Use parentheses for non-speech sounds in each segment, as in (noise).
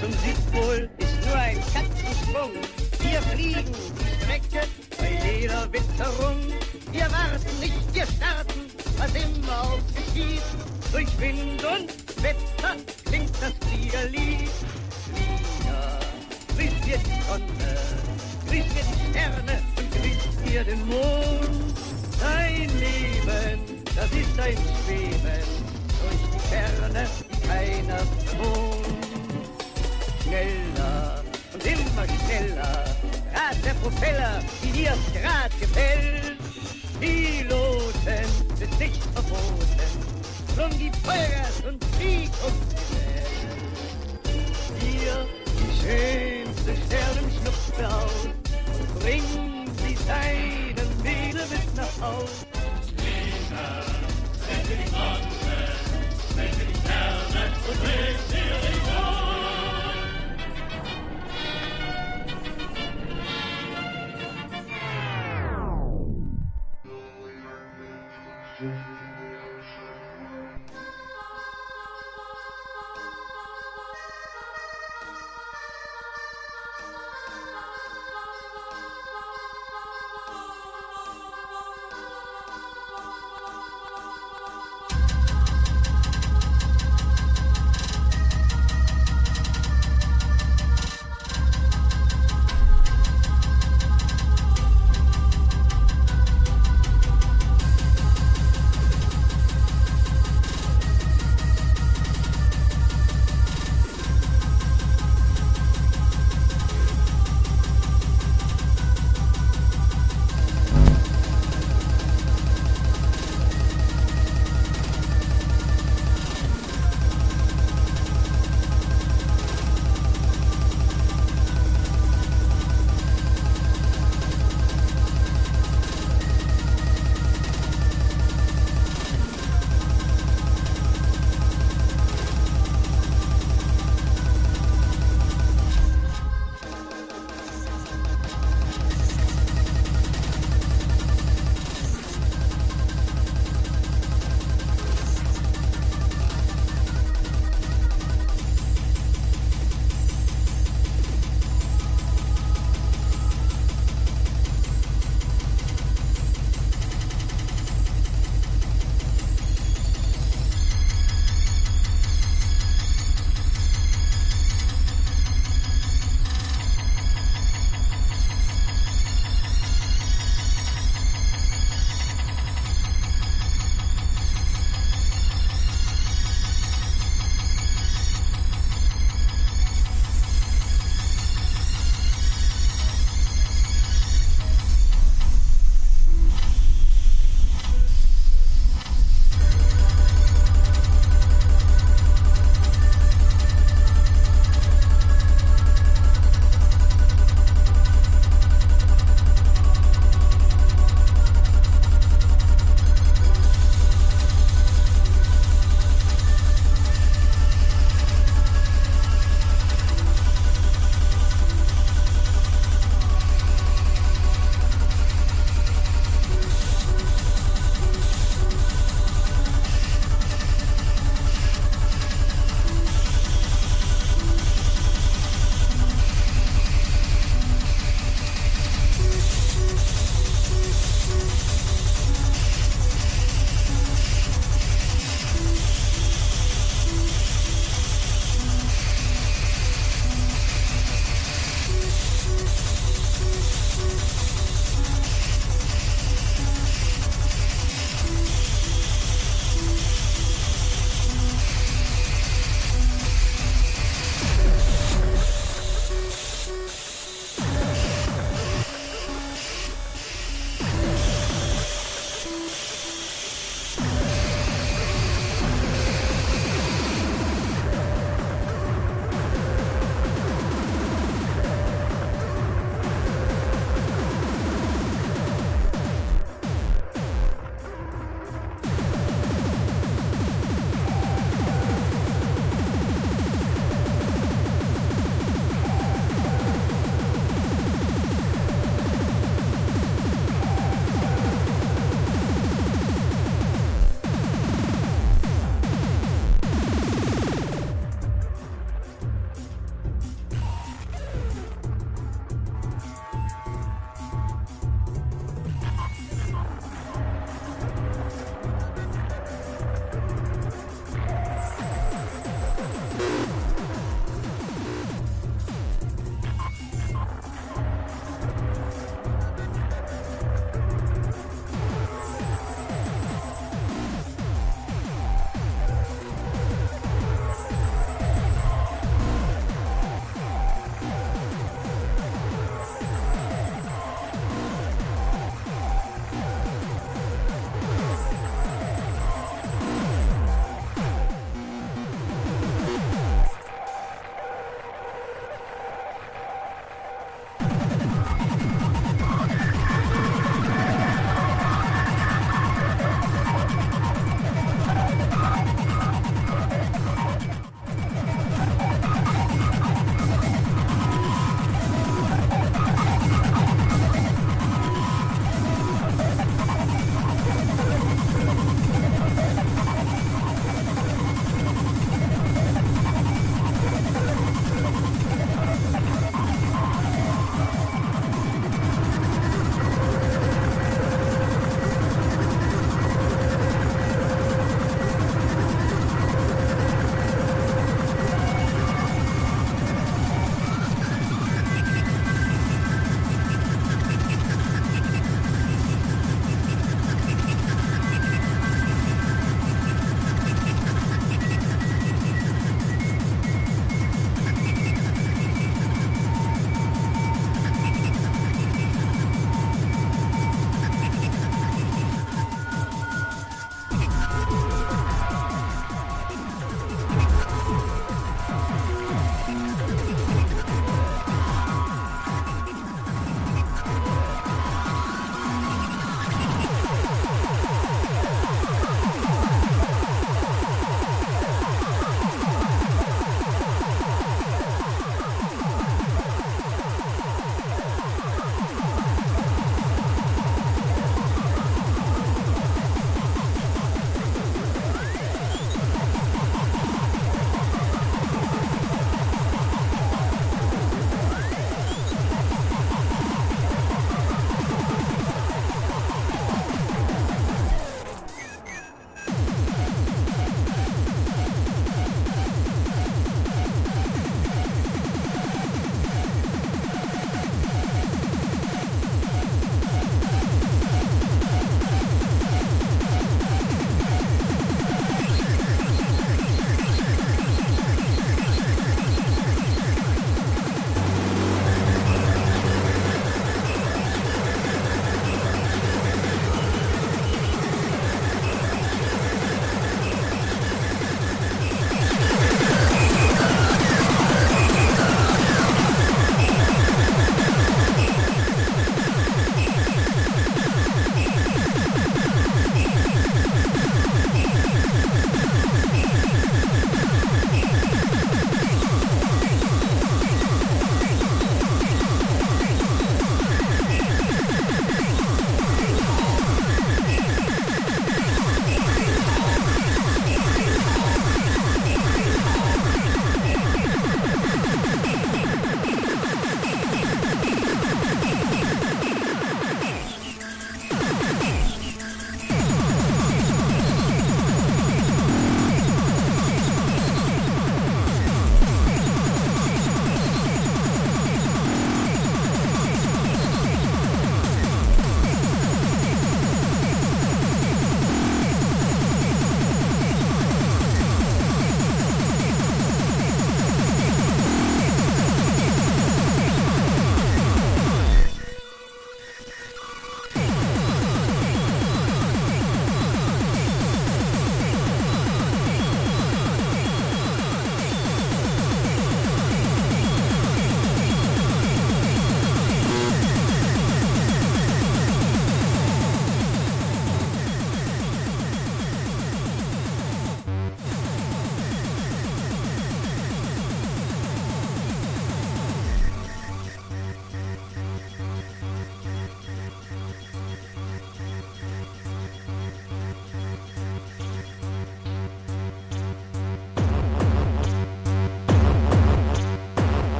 zum Südpol ist nur ein Katzensprung. Wir fliegen die Strecke bei jeder Witterung. Wir warten nicht, wir starten, was immer auch geschieht. Durch Wind und Wetter klingt das Fliegerlied. Flieger, grüß dir die Sonne, grüß dir die Sterne und grüß dir den Mond. Dein Leben, das ist ein Schweben durch die Ferne, die keiner bewohnt. Schneller und immer schneller, rat der Propeller, wie dir grad gefällt. Piloten sind nicht verboten, drum gib Vollgas und flieg um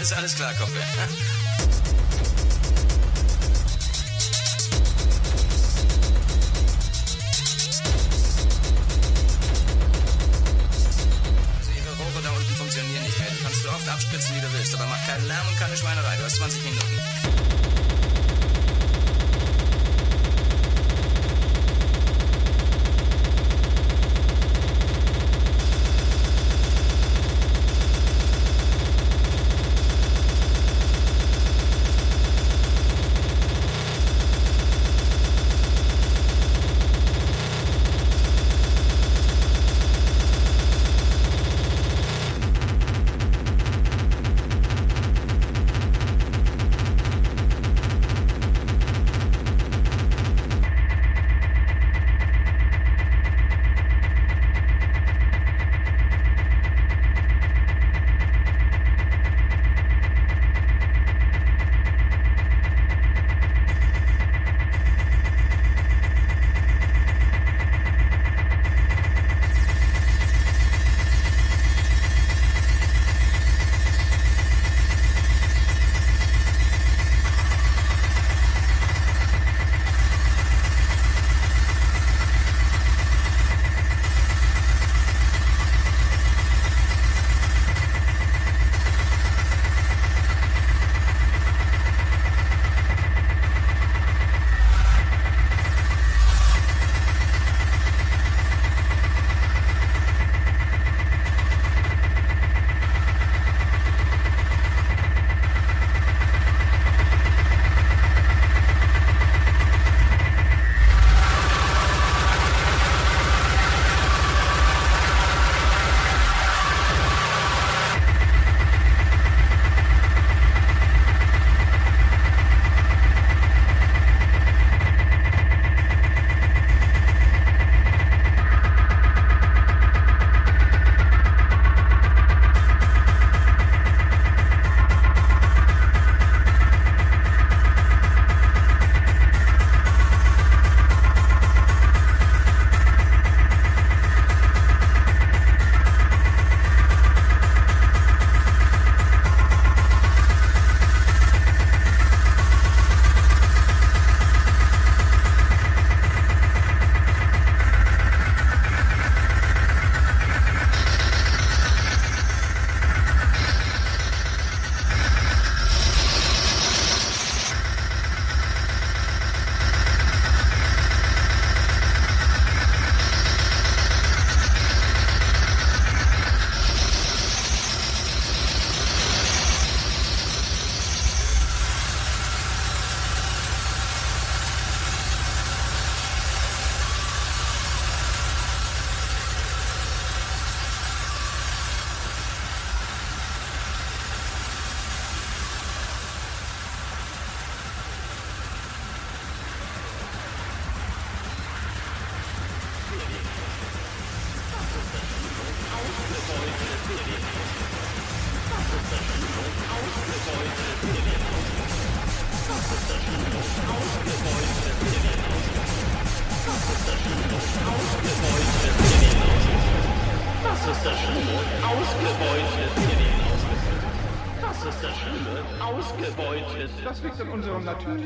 ist alles klar, Kumpel.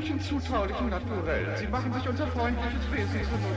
Natürlichen, zutraulichen Naturell. Sie machen sich unser freundliches Wesen zunutze.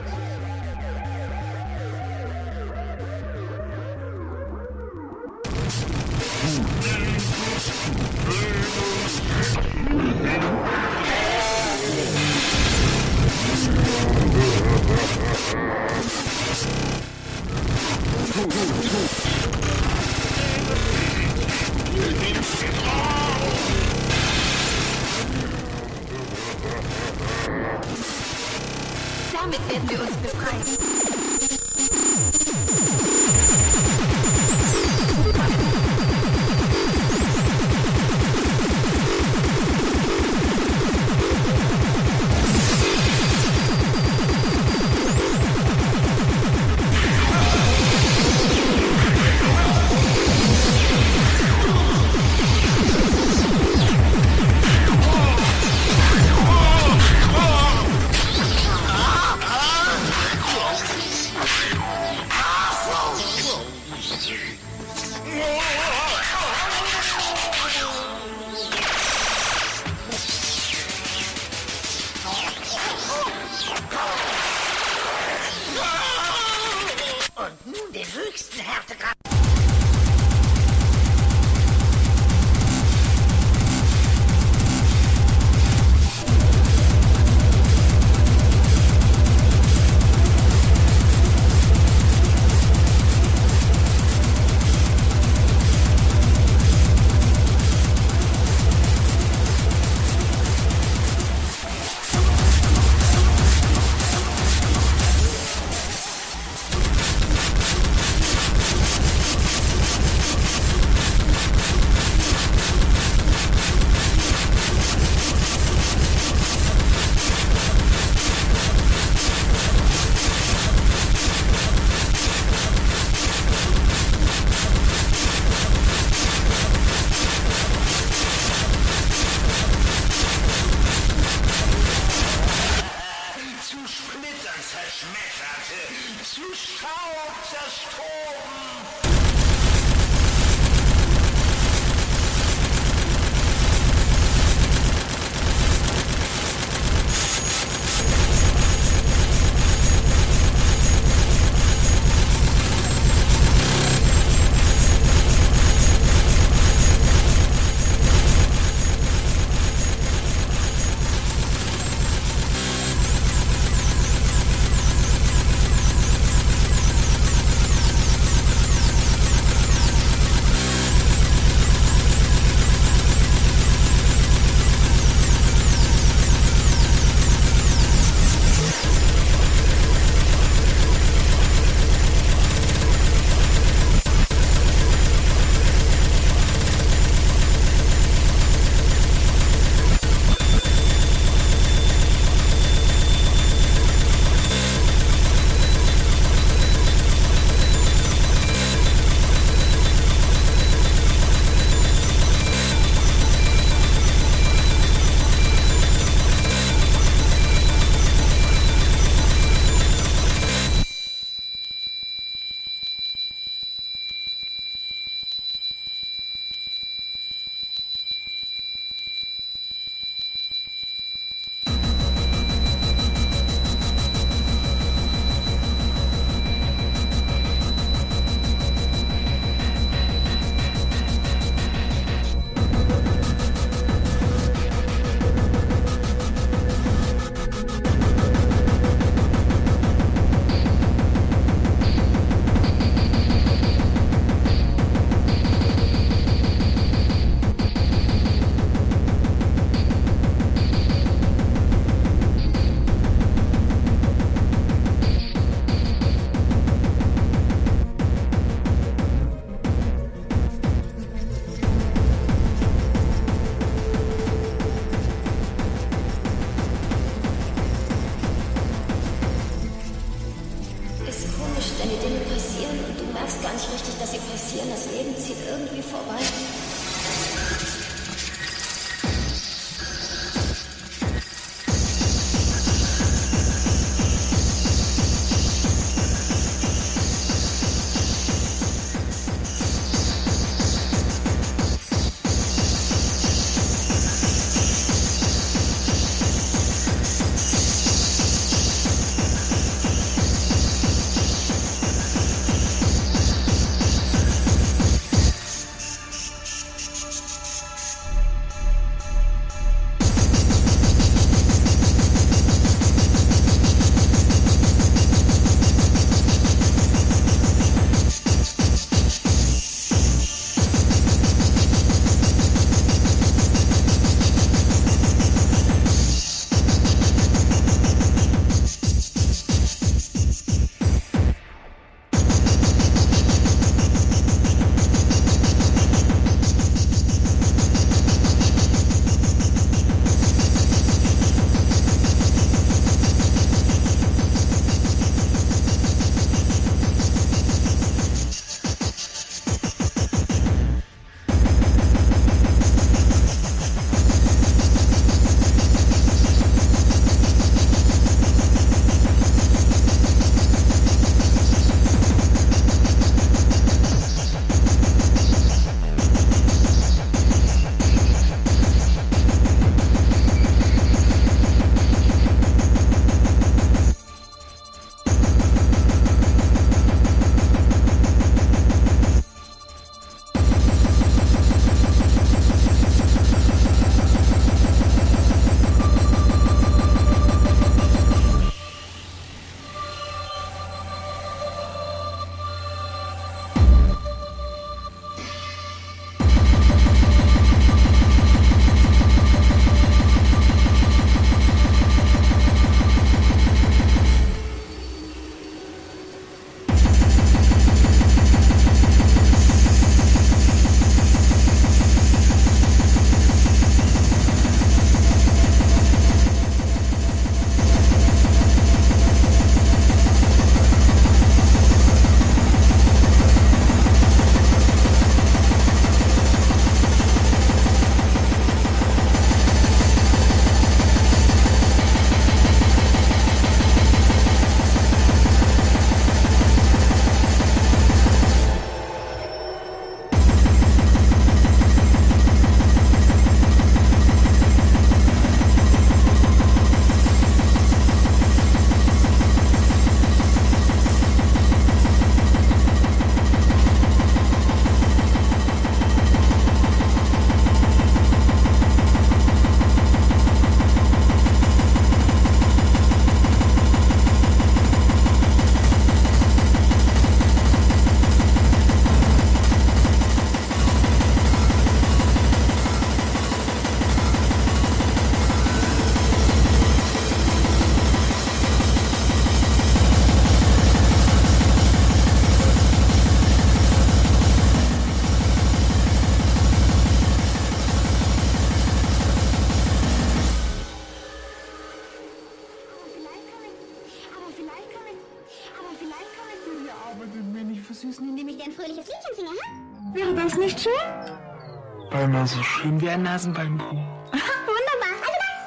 Schön wie ein Nasenbeinbruch. (laughs) Wunderbar. Also dann.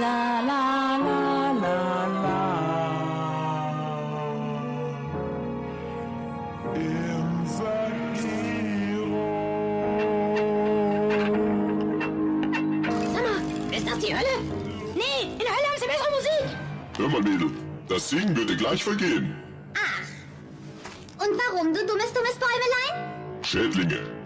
La la la la la. Im Sakiro. Sag mal, ist das die Hölle? Nee, in der Hölle haben sie bessere Musik. Hör mal, Mädel, das Singen würde gleich vergehen. settling it.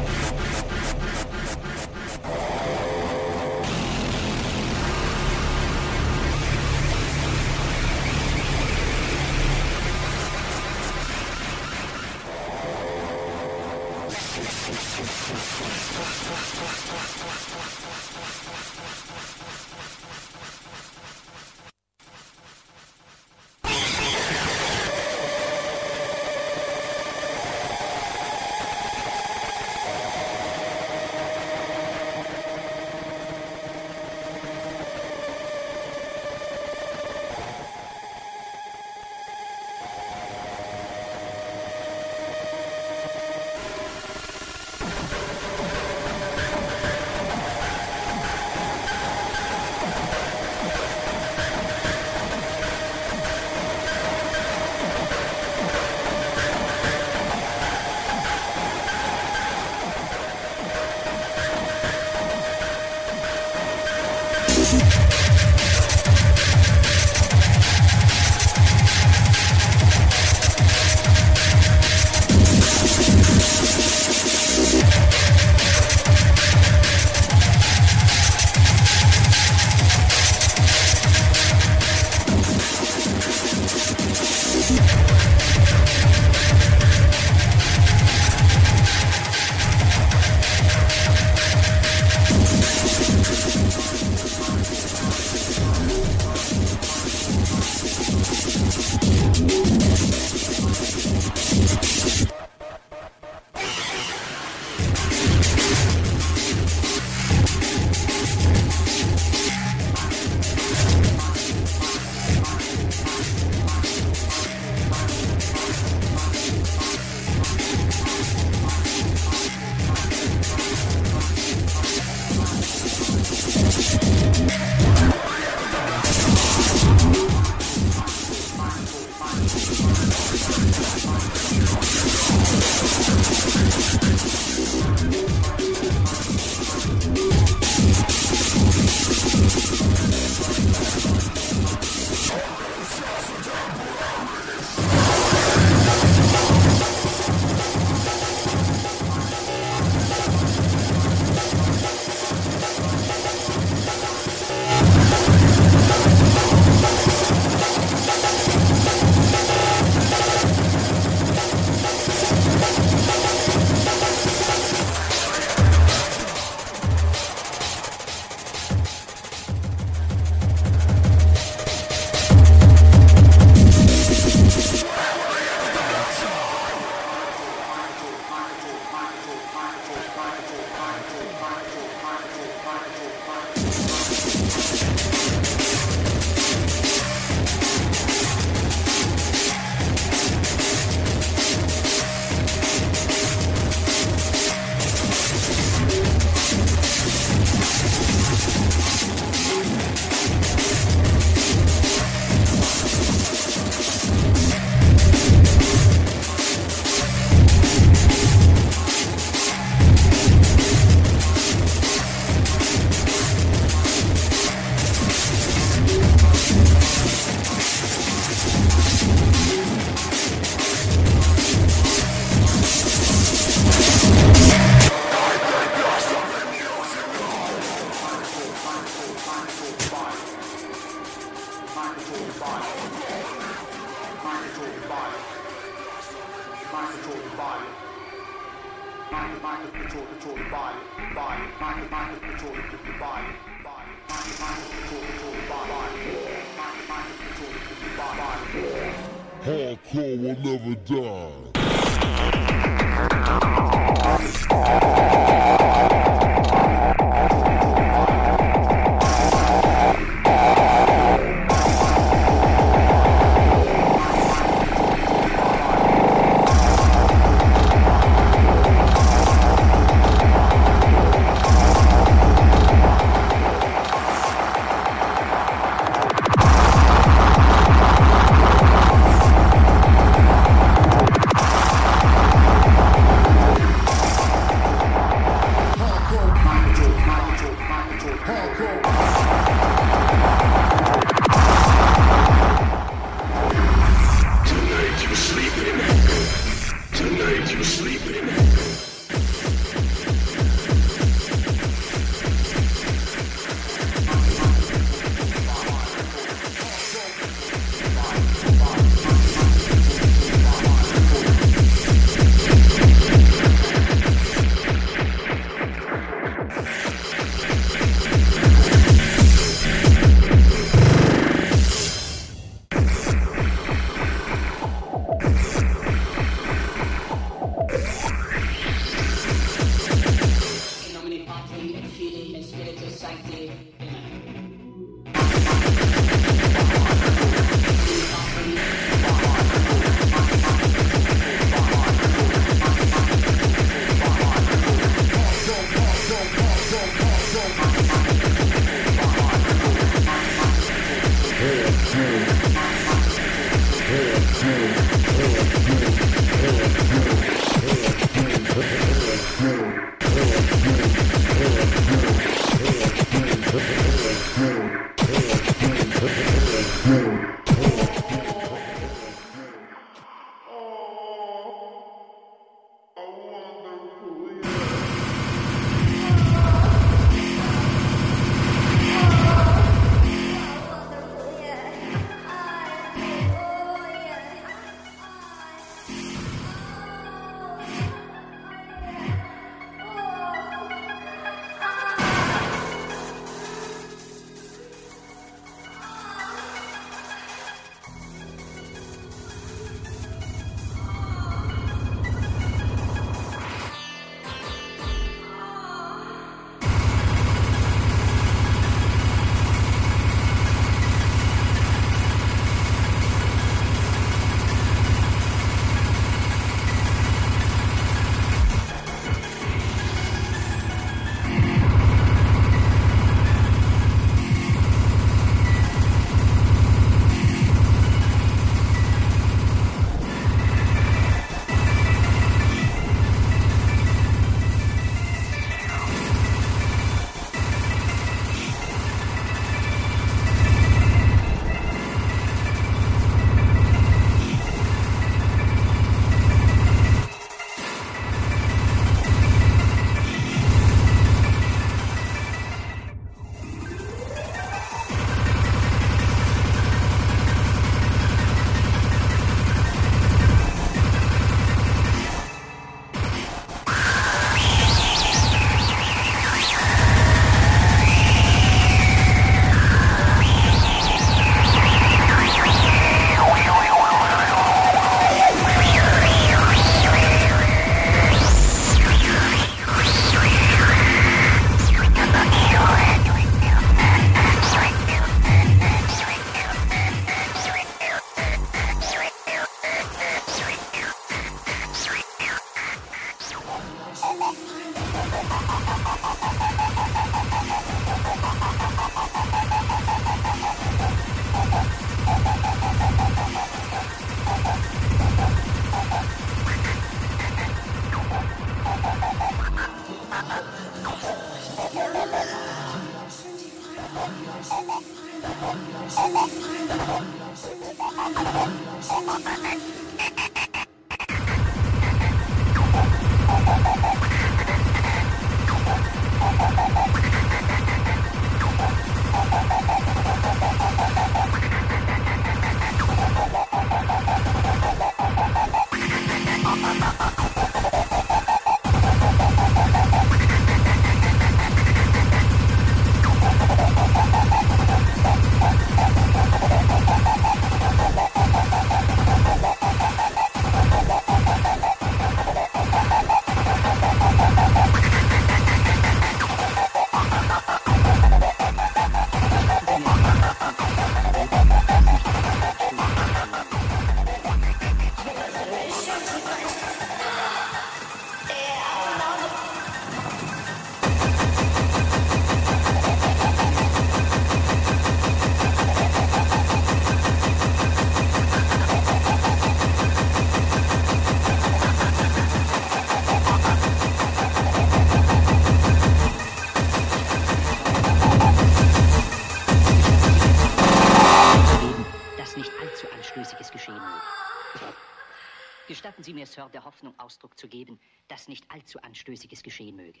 Hoffnung Ausdruck zu geben, dass nicht allzu Anstößiges geschehen möge.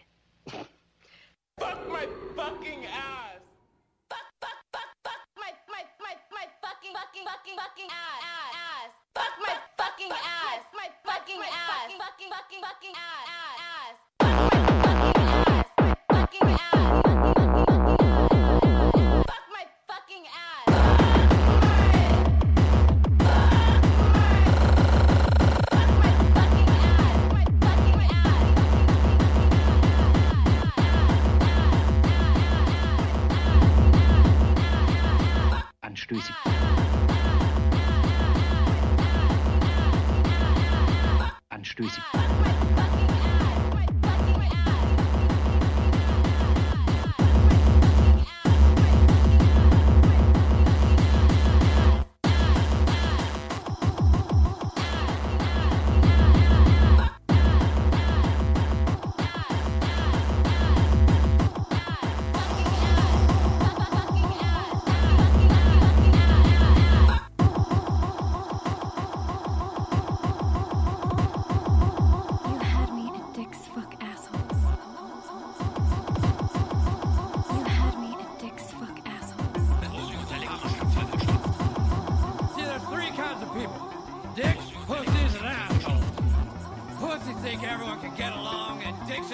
Fuck my fucking ass!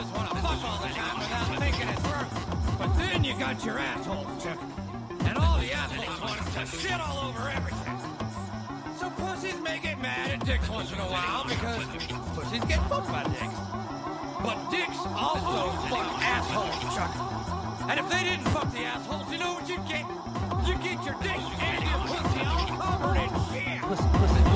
Just want to fuck all the time without thinking it through. But then you got your assholes, Chuck. And all the assholes want to shit all over everything. So pussies may get mad at dicks once in a while because pussies get fucked by dicks. But dicks also fuck assholes, Chuck. And if they didn't fuck the assholes, you know what you'd get? You'd get your dick and your pussy all covered in shit. My